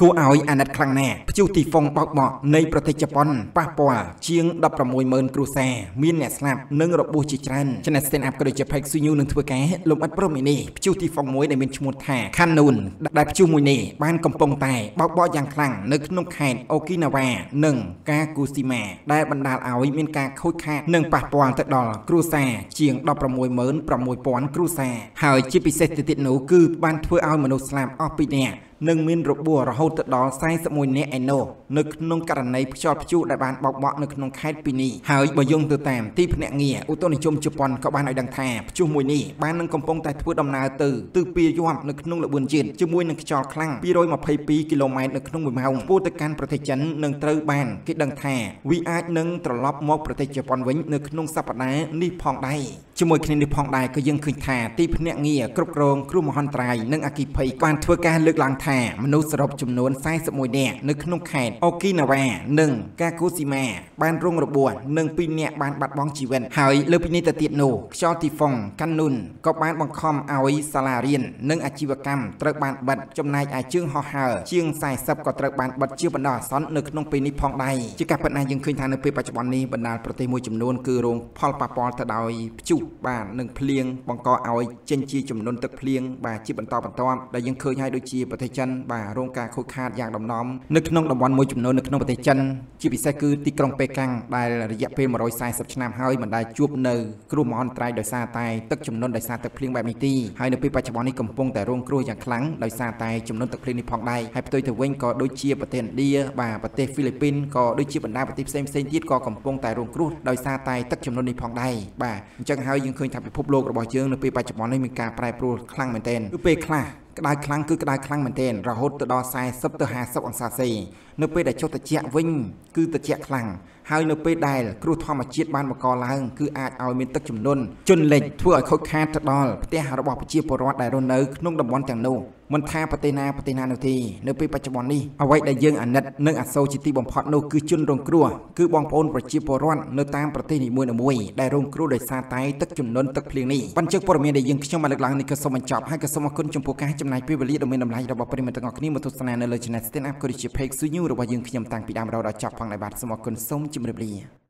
គួរឲ្យអាណិតខ្លាំងណាស់ព្យុះទីហ្វុងបោកបក់នៃប្រទេសជប៉ុនប៉ះពាល់ជាង160,000គ្រួសារមានអ្នកស្លាប់និងរបួសជាច្រើនឆ្នេះ stand up ក៏ដូចជា Pek Sunyu នឹងធ្វើការលំអិតព្រមនេះព្យុះទីហ្វុងមួយដែលមានឈ្មោះថា Kanun ដែលព្យុះមួយនេះបានកំពុងតែបោកបក់យ៉ាងខ្លាំងនៅក្នុងខេត្ត Okinawa និង Kagoshima ដែលបណ្ដាលឲ្យមានការខូចខាតនិងប៉ះពាល់ទៅដល់គ្រួសារជាង166,000គ្រួសារហើយជាពិសេសទៅទៀតនោះគឺបានធ្វើឲ្យមនុស្សស្លាប់អស់ពីនាក់ និងមានរបួសរហូតទៅដល់41នាក់ឯណោះនៅក្នុងករណីខ្យល់ព្យុះដែលបានបោកបក់នៅក្នុងខេត្តពីនេះហើយបើយោងទៅតាមទីភ្នាក់ងារឧតុនិយមជប៉ុនក៏បានឲ្យដឹងថាព្យុះមួយនេះបាននឹងកំពុងតែធ្វើដំណើរទៅទិសពាយ័ព្យនៅក្នុងល្បឿនយឺតជាមួយនឹងខ្យល់ខ្លាំង222គីឡូម៉ែត្រនៅក្នុង1ម៉ោងពោលទៅកាន់ប្រទេសចិននឹងត្រូវបានគេដឹងថាវាអាចនឹងត្រឡប់មកប្រទេសជប៉ុនវិញនៅក្នុងសប្តាហ៍នេះផងដែរជាមួយគ្នានេះផងដែរក៏យើងឃើញថាទីភ្នាក់ងារគ្រប់គ្រងគ្រោះមហន្តរាយនិងអគ្គិភ័យបានធ្វើការលើកឡើងថាមនុស្សសរុបចំនួន41នាក់នៅក្នុងខេត្តអូគីណាវ៉ានិងកាកូស៊ីម៉ាបានរងរបួសនិង2នាក់បានបាត់បង់ជីវិតហើយលើពីនេះទៅទៀតនោះខ្យល់ទីហ្វុងកានូនក៏បានបង្ខំឲ្យសាលារៀននិងអាជីវកម្មត្រូវបានបិទចំណែកឯជើងហោះហើរជាង40ក៏ត្រូវបានបិទជាបណ្ដោះអាសន្ននៅក្នុងពេលនេះផងដែរជាការពិតណាស់យើងឃើញថានៅពេលបច្ចុប្បន្ននេះបណ្ដាលប្រទេសមួយចំនួនគឺរងផលប៉ះពាល់ទៅដោយព្យុះបាទនិងភ្លៀងបង្កឲ្យចេញជាចំនួនទឹកភ្លៀងបាទជាបន្តបន្ទាប់ដែលយើងឃើញហើយដូចជាប្រទេសចិនបាទរងការខូចខាតយ៉ាងដំណំនៅក្នុងតំបន់មួយចំនួននៅក្នុងប្រទេសចិនជាពិសេសគឺទីក្រុងប៉េកាំងដែលរយៈពេល140ឆ្នាំហើយមិនដែលជួបនៅគ្រោះមហន្តរាយដោយសារតែទឹកជំនន់ដោយសារទឹកភ្លៀងបែបនេះទេហើយនៅពេលបច្ចុប្បន្ននេះកំពុងតែរងគ្រោះយ៉ាងខ្លាំងដោយសារតែចំនួនទឹកភ្លៀងនេះផងដែរហើយផ្ទុយទៅវិញក៏ដូចជាប្រទេសឥណ្ឌាបាទប្រទេសហ្វីលីពីនក៏ដូចជាបណ្ដាប្រទេសផ្សេងផ្សេងទៀតក៏កំពុងតែរងគ្រោះដោយសារតែទឹកជំនន់នេះផងដែរបាទអញ្ចឹងហើយយើងឃើញថាពិភពលោករបស់យើងនៅពេលបច្ចុប្បន្ននេះមានការប្រែប្រួលខ្លាំងមែនទែនគឺពេលខ្លះ ក្តៅខ្លាំងគឺក្តៅខ្លាំងមែនទែនរហូតទៅដល់40ទៅ50អង្សាសេនៅពេលដែលចុះត្រជាក់វិញគឺត្រជាក់ខ្លាំងហើយនៅពេលដែលគ្រោះធម្មជាតិបានបង្កឡើងគឺអាចឲ្យមានទឹកជំនន់ជន់លិចធ្វើឲ្យខូចខាតទៅដល់ផ្ទះរបស់ប្រជាពលរដ្ឋដែលរស់នៅក្នុងតំបន់ទាំងនោះ មិនថាប្រទេសណាប្រទេសណានោះទេនៅពេលបច្ចុប្បន្ននេះអ្វីដែលយើងអាណិតនិងអាសូរជាទីបំផុតនោះគឺជនរងគ្រោះគឺបងប្អូនប្រជាពលរដ្ឋនៅតាមប្រទេសនីមួយៗដែលរងគ្រោះដោយសារតែទឹកជំនន់ទឹកភ្លៀងនេះបញ្ជាក់ព័ត៌មានដែលយើងខ្ញុំបានលើកឡើងនេះក៏សូមបញ្ចប់ហើយក៏សូមអរគុណចំពោះការចំណាយពេលវេលាដ៏មានតម្លៃរបស់ប្រិយមិត្តទាំងអស់គ្នាមកទស្សនានៅលើ Channel Stand Up ក៏ដូចជា Page Suyu របស់យើងខ្ញុំតាំងពីដើមរហូតដល់ចប់ផងដែរបាទសូមអរគុណសូមជម្រាបលា